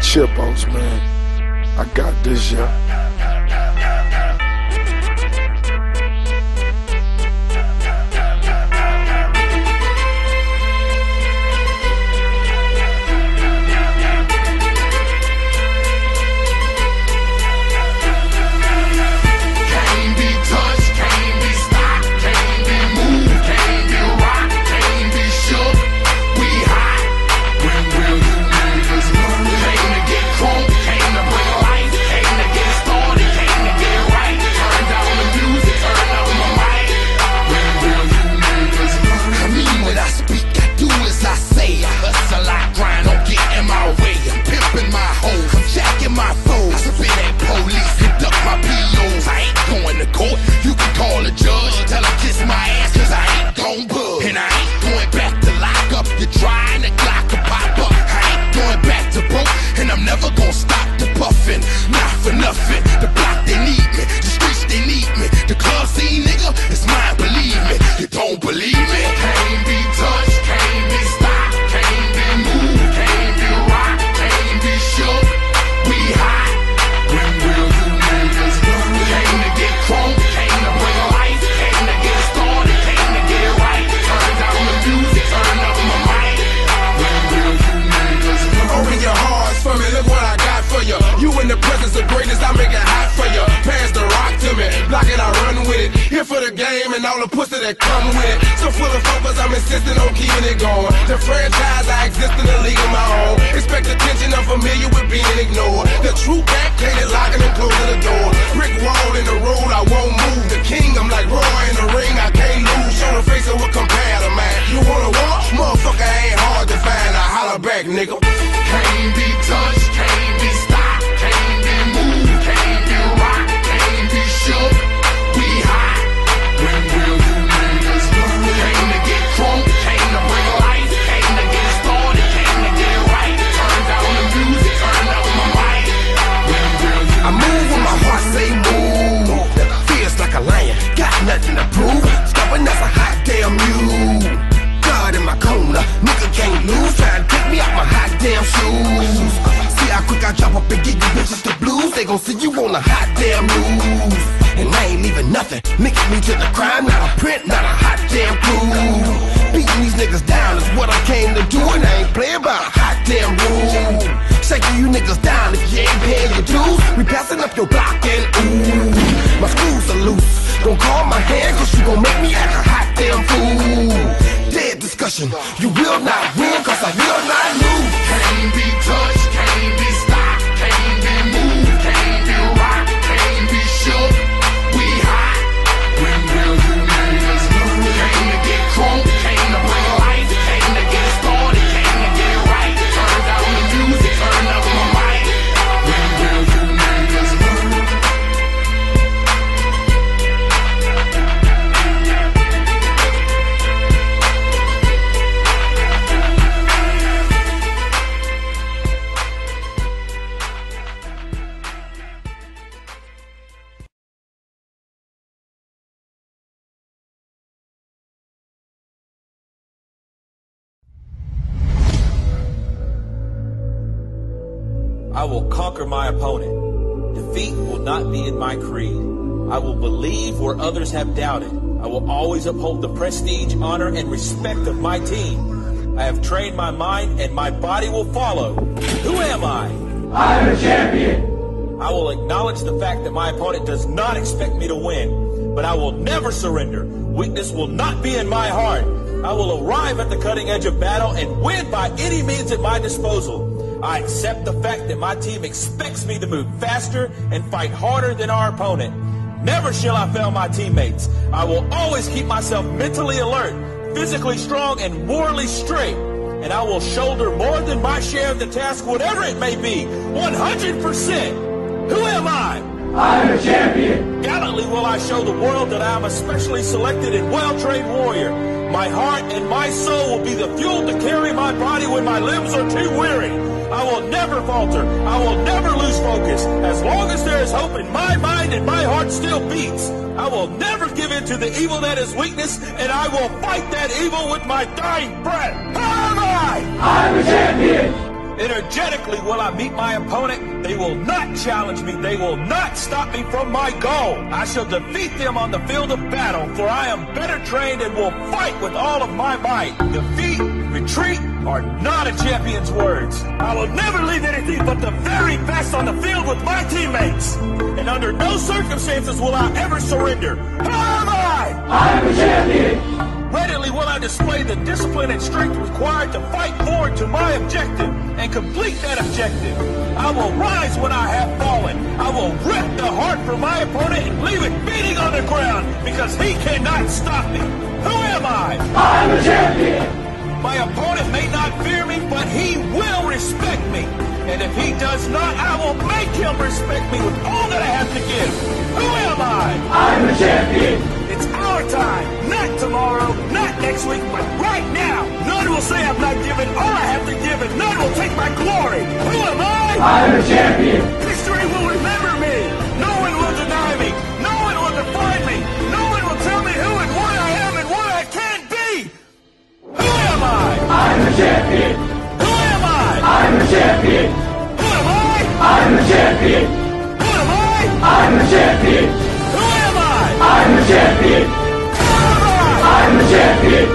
I'm Chipos, man. I got this, yeah. Game and all the pussy that come with it. So full of focus, I'm insisting on keeping it going. The franchise, I exist in a league of my own. Expect attention, I'm familiar with being ignored. The true back, can't locking and closing the door. Brick wall in the road, I won't move. The king, I'm like Roy in the ring, I can't lose. Show the face of what compare to man. You wanna walk? Motherfucker ain't hard to find. I holler back, nigga. Drop up and get you bitches the blues. They gon' see you on the hot damn news. And I ain't leaving nothing. Mix me to the crime, not a print, not a hot damn crew. Beating these niggas down is what I came to do, and I ain't playing by a hot damn rule. Shaking you niggas down if you ain't paying your dues. We passing up your block and ooh, my screws are loose. Don't call my hand, cause you gon' make me act a hot damn fool. Dead discussion, you will not win, cause I will not lose. Can't be touched, I will conquer my opponent. Defeat will not be in my creed. I will believe where others have doubted. I will always uphold the prestige, honor, and respect of my team. I have trained my mind and my body will follow. Who am I? I'm a champion. I will acknowledge the fact that my opponent does not expect me to win, but I will never surrender. Weakness will not be in my heart. I will arrive at the cutting edge of battle and win by any means at my disposal. I accept the fact that my team expects me to move faster and fight harder than our opponent. Never shall I fail my teammates. I will always keep myself mentally alert, physically strong, and morally straight. And I will shoulder more than my share of the task, whatever it may be. 100%. Who am I? I'm a champion. Gallantly will I show the world that I am a specially selected and well-trained warrior. My heart and my soul will be the fuel to carry my body when my limbs are too weary. I will never falter. I will never lose focus. As long as there is hope in my mind and my heart still beats, I will never give in to the evil that is weakness, and I will fight that evil with my dying breath. Energetically will I meet my opponent. They will not challenge me. They will not stop me from my goal. I shall defeat them on the field of battle, for I am better trained and will fight with all of my might. Defeat, retreat are not a champion's words. I will never leave anything but the very best on the field with my teammates. And under no circumstances will I ever surrender. Who am I? I'm a champion! Readily will I display the discipline and strength required to fight forward to my objective and complete that objective. I will rise when I have fallen. I will rip the heart from my opponent and leave it beating on the ground because he cannot stop me. Who am I? I'm a champion! My opponent may not fear me, but he will respect me. And if he does not, I will make him respect me with all that I have to give. Who am I? I'm a champion! I'm a champion! History will remember me. No one will deny me. No one will define me. No one will tell me who and what I am and what I can be. Who am I? I'm a champion! Who am I? I'm a champion! Who am I? I'm a champion! Who am I? I'm a champion! Who am I? I'm a champion! Who am I? I'm a champion! Who am I? I'm a champion!